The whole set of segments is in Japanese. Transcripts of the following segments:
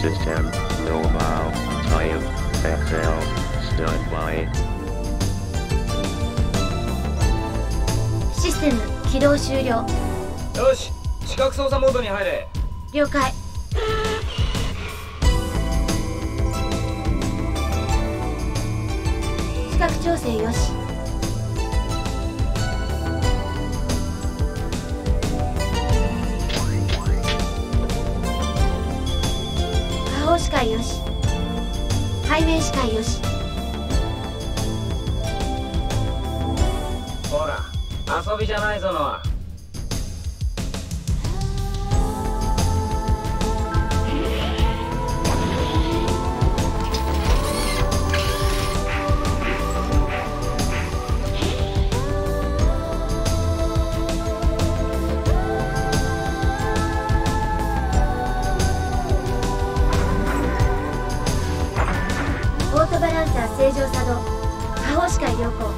System. Time XL standby. システム起動終了。よし、視覚操作モードに入れ。了解。視覚調整よし。視界よし。背面視界よし。ほら遊びじゃないぞのオートバランター正常作動下方視界良好。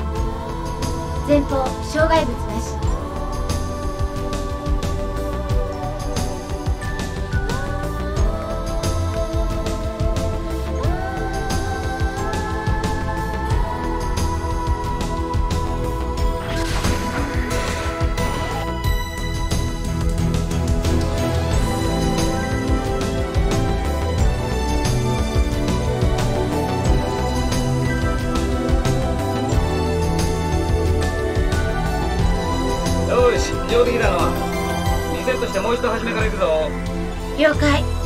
前方障害物なし。し上出来だのリセットしてもう一度初めから行くぞ。了解。